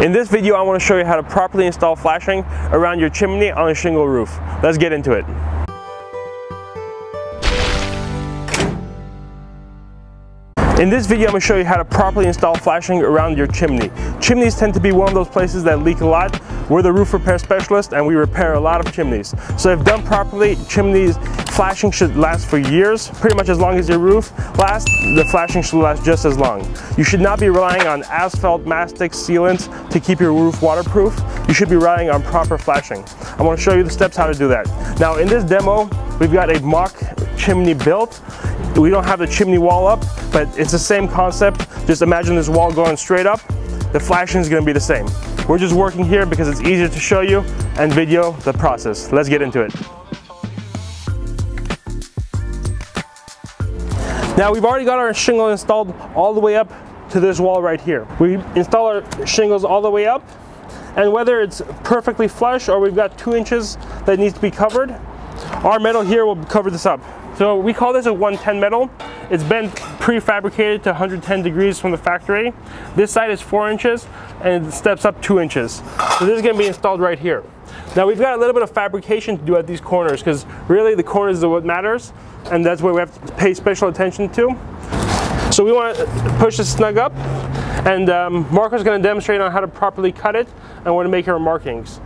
In this video, I want to show you how to properly install flashing around your chimney on a shingle roof. Let's get into it. In this video, I'm going to show you how to properly install flashing around your chimney. Chimneys tend to be one of those places that leak a lot. We're the roof repair specialist and we repair a lot of chimneys. So if done properly, chimneys flashing should last for years. Pretty much as long as your roof lasts, the flashing should last just as long. You should not be relying on asphalt, mastic, sealants to keep your roof waterproof. You should be relying on proper flashing. I want to show you the steps how to do that. Now in this demo, we've got a mock chimney built. We don't have the chimney wall up, but it's the same concept. Just imagine this wall going straight up. The flashing is gonna be the same. We're just working here because it's easier to show you and video the process. Let's get into it. Now we've already got our shingle installed all the way up to this wall right here. We install our shingles all the way up and whether it's perfectly flush or we've got two inches that needs to be covered, our metal here will cover this up. So we call this a 110 metal. It's been prefabricated to 110 degrees from the factory. This side is four inches and it steps up two inches. So this is gonna be installed right here. Now we've got a little bit of fabrication to do at these corners because really the corners are what matters and that's what we have to pay special attention to. So we want to push this snug up and um, Marco's going to demonstrate on how to properly cut it and where to make our markings.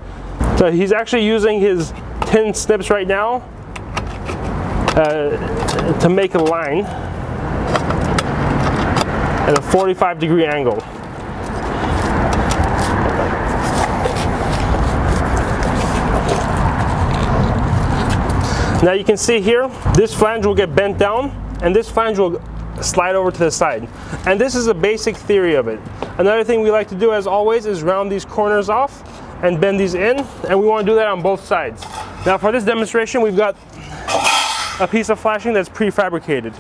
So he's actually using his tin snips right now uh, to make a line at a 45 degree angle. Now you can see here, this flange will get bent down and this flange will slide over to the side. And this is a basic theory of it. Another thing we like to do as always is round these corners off and bend these in and we want to do that on both sides. Now for this demonstration we've got a piece of flashing that's prefabricated.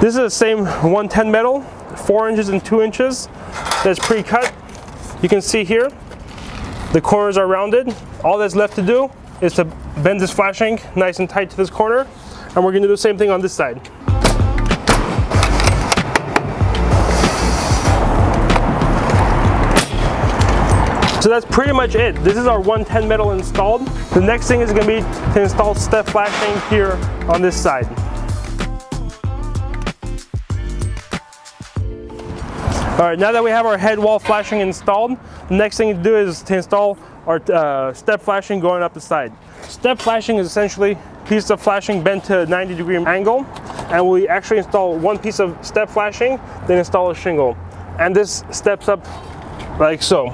This is the same 110 metal, 4 inches and 2 inches, that's pre-cut. You can see here, the corners are rounded. All that's left to do is to bend this flashing nice and tight to this corner, and we're gonna do the same thing on this side. So that's pretty much it. This is our 110 metal installed. The next thing is gonna be to install step flashing here on this side. All right, now that we have our head wall flashing installed, the next thing to do is to install our uh, step flashing going up the side. Step flashing is essentially piece of flashing bent to a 90 degree angle, and we actually install one piece of step flashing, then install a shingle. And this steps up like so.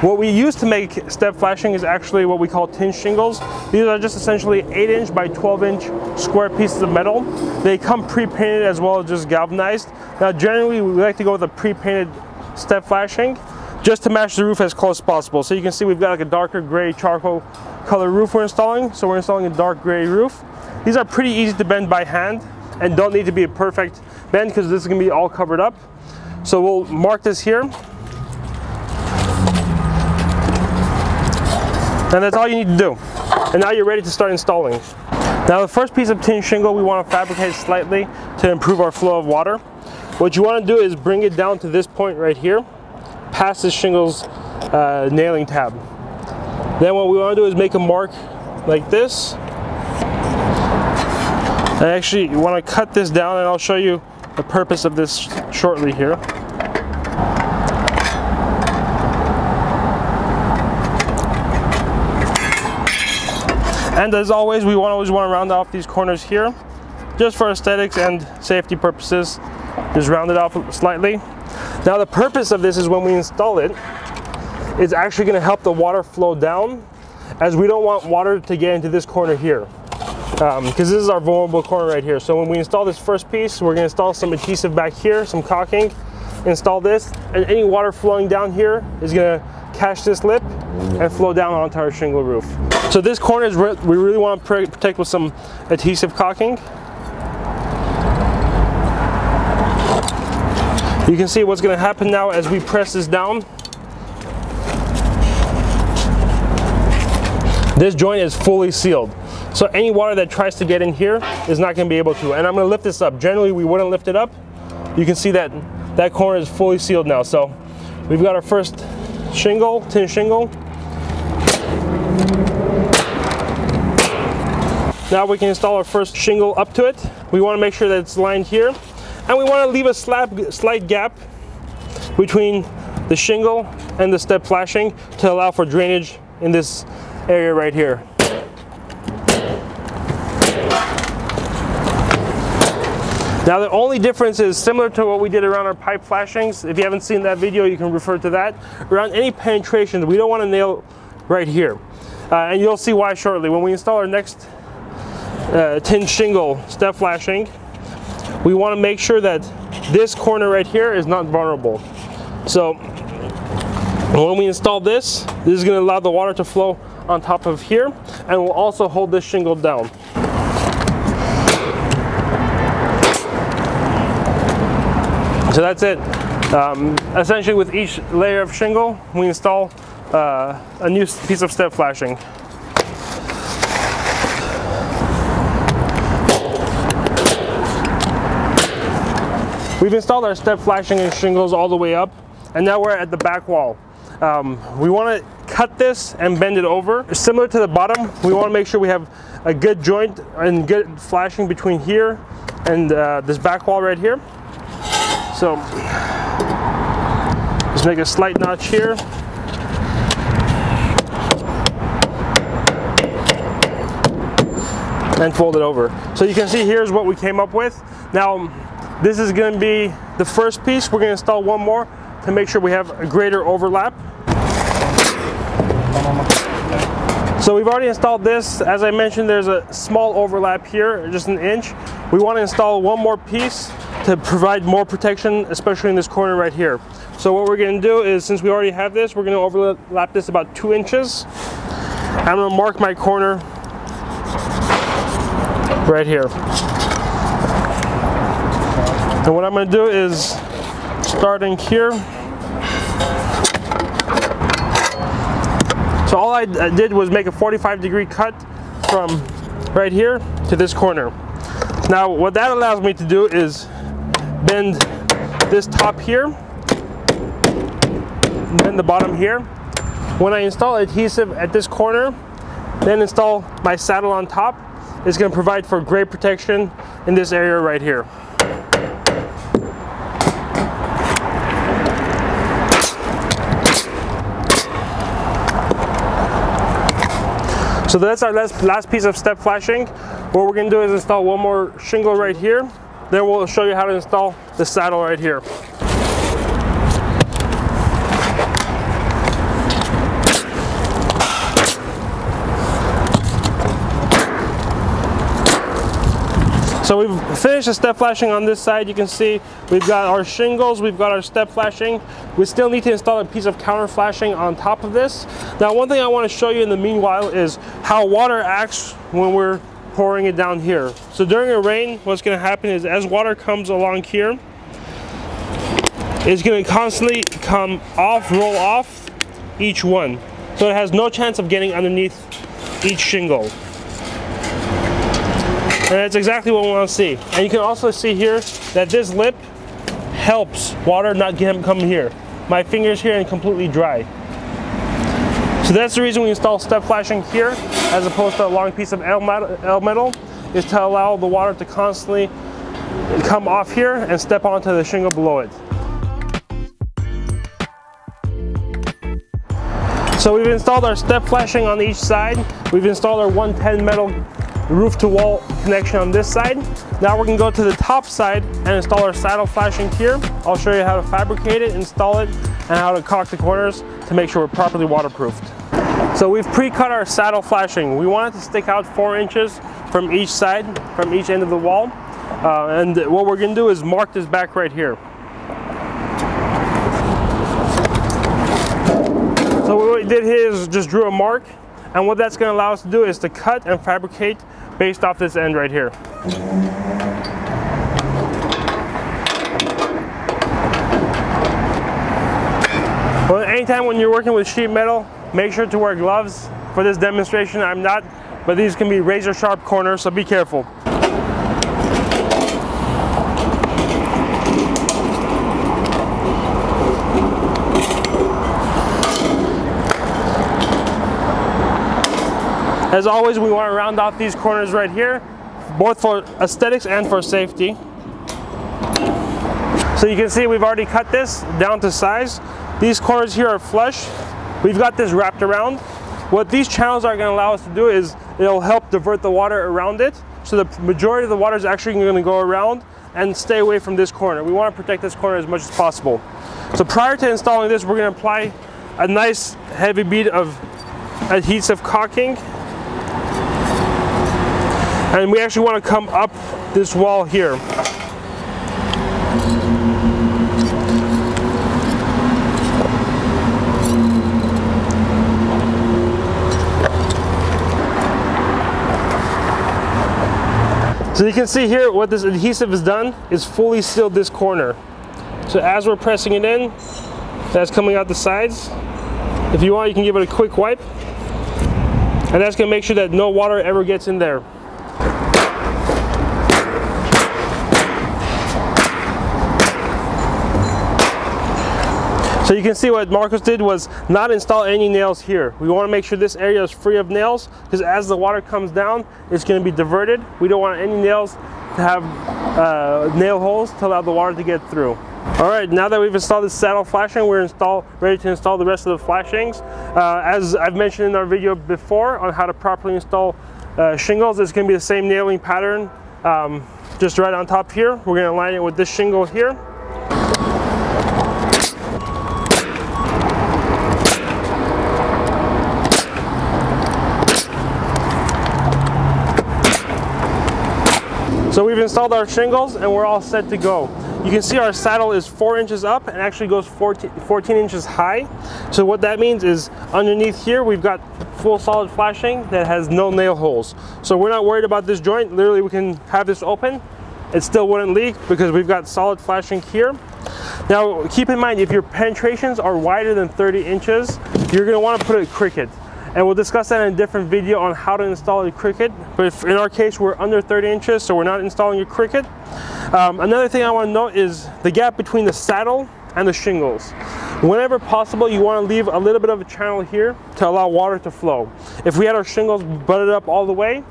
What we use to make step flashing is actually what we call tin shingles. These are just essentially 8 inch by 12 inch square pieces of metal. They come pre-painted as well as just galvanized. Now generally we like to go with a pre-painted step flashing just to match the roof as close as possible. So you can see we've got like a darker gray charcoal color roof we're installing. So we're installing a dark gray roof. These are pretty easy to bend by hand and don't need to be a perfect bend because this is gonna be all covered up. So we'll mark this here And that's all you need to do. And now you're ready to start installing. Now the first piece of tin shingle we want to fabricate slightly to improve our flow of water. What you want to do is bring it down to this point right here, past the shingle's uh, nailing tab. Then what we want to do is make a mark like this. And actually want to cut this down and I'll show you the purpose of this shortly here. And as always, we always want to round off these corners here, just for aesthetics and safety purposes. Just round it off slightly. Now the purpose of this is when we install it, it's actually going to help the water flow down, as we don't want water to get into this corner here. Because um, this is our vulnerable corner right here. So when we install this first piece, we're going to install some adhesive back here, some caulking, install this, and any water flowing down here is going to catch this lip and flow down onto our shingle roof. So this corner is re we really want to protect with some adhesive caulking. You can see what's going to happen now as we press this down. This joint is fully sealed. So any water that tries to get in here is not going to be able to. And I'm going to lift this up. Generally, we wouldn't lift it up. You can see that that corner is fully sealed now. So we've got our first shingle, tin shingle. Now we can install our first shingle up to it. We want to make sure that it's lined here. And we want to leave a slab, slight gap between the shingle and the step flashing to allow for drainage in this area right here. Now the only difference is similar to what we did around our pipe flashings. If you haven't seen that video, you can refer to that. Around any penetrations, we don't want to nail right here. Uh, and you'll see why shortly. When we install our next uh, tin shingle step flashing, we want to make sure that this corner right here is not vulnerable. So when we install this, this is going to allow the water to flow on top of here and will also hold this shingle down. So that's it. Um, essentially with each layer of shingle, we install uh, a new piece of step flashing. We've installed our step flashing and shingles all the way up, and now we're at the back wall. Um, we want to cut this and bend it over. Similar to the bottom, we want to make sure we have a good joint and good flashing between here and uh, this back wall right here. So just make a slight notch here. And fold it over. So you can see here's what we came up with. Now this is going to be the first piece. We're going to install one more to make sure we have a greater overlap. So we've already installed this. As I mentioned, there's a small overlap here, just an inch. We want to install one more piece to provide more protection, especially in this corner right here. So what we're going to do is, since we already have this, we're going to overlap this about two inches. I'm going to mark my corner right here. And what I'm going to do is, starting here, so all I did was make a 45 degree cut from right here to this corner. Now what that allows me to do is bend this top here, bend the bottom here. When I install adhesive at this corner, then install my saddle on top, it's going to provide for great protection in this area right here. So that's our last, last piece of step flashing. What we're gonna do is install one more shingle right here. Then we'll show you how to install the saddle right here. So we've finished the step flashing on this side. You can see we've got our shingles, we've got our step flashing. We still need to install a piece of counter flashing on top of this. Now one thing I want to show you in the meanwhile is how water acts when we're pouring it down here. So during a rain, what's going to happen is as water comes along here, it's going to constantly come off, roll off each one. So it has no chance of getting underneath each shingle. And that's exactly what we want to see. And you can also see here that this lip helps water not get come here. My fingers here and completely dry. So that's the reason we install step flashing here as opposed to a long piece of L metal is to allow the water to constantly come off here and step onto the shingle below it. So we've installed our step flashing on each side. We've installed our 110 metal roof to wall connection on this side. Now we're gonna go to the top side and install our saddle flashing here. I'll show you how to fabricate it, install it, and how to caulk the corners to make sure we're properly waterproofed. So we've pre-cut our saddle flashing. We want it to stick out four inches from each side, from each end of the wall. Uh, and what we're gonna do is mark this back right here. So what we did here is just drew a mark and what that's gonna allow us to do is to cut and fabricate based off this end right here. Well, anytime when you're working with sheet metal, Make sure to wear gloves for this demonstration. I'm not, but these can be razor sharp corners, so be careful. As always, we want to round off these corners right here, both for aesthetics and for safety. So you can see we've already cut this down to size. These corners here are flush, We've got this wrapped around. What these channels are gonna allow us to do is it'll help divert the water around it. So the majority of the water is actually gonna go around and stay away from this corner. We wanna protect this corner as much as possible. So prior to installing this, we're gonna apply a nice heavy bead of adhesive caulking. And we actually wanna come up this wall here. So you can see here what this adhesive has done is fully sealed this corner. So as we're pressing it in, that's coming out the sides. If you want, you can give it a quick wipe. And that's gonna make sure that no water ever gets in there. So you can see what Marcos did was not install any nails here. We want to make sure this area is free of nails because as the water comes down, it's going to be diverted. We don't want any nails to have uh, nail holes to allow the water to get through. All right, now that we've installed the saddle flashing, we're install, ready to install the rest of the flashings. Uh, as I've mentioned in our video before on how to properly install uh, shingles, it's going to be the same nailing pattern um, just right on top here. We're going to align it with this shingle here. So we've installed our shingles and we're all set to go. You can see our saddle is four inches up and actually goes 14, 14, inches high. So what that means is underneath here, we've got full solid flashing that has no nail holes. So we're not worried about this joint. Literally we can have this open. It still wouldn't leak because we've got solid flashing here. Now keep in mind, if your penetrations are wider than 30 inches, you're gonna wanna put a cricket and we'll discuss that in a different video on how to install a cricket. But if, in our case, we're under 30 inches, so we're not installing a cricket. Um, another thing I want to note is the gap between the saddle and the shingles. Whenever possible, you want to leave a little bit of a channel here to allow water to flow. If we had our shingles butted up all the way,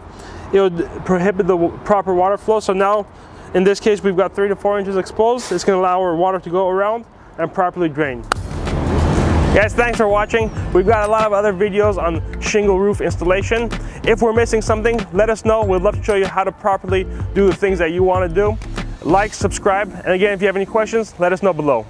it would prohibit the proper water flow. So now, in this case, we've got three to four inches exposed. It's going to allow our water to go around and properly drain. Guys, thanks for watching. We've got a lot of other videos on shingle roof installation. If we're missing something, let us know. We'd love to show you how to properly do the things that you want to do. Like, subscribe, and again, if you have any questions, let us know below.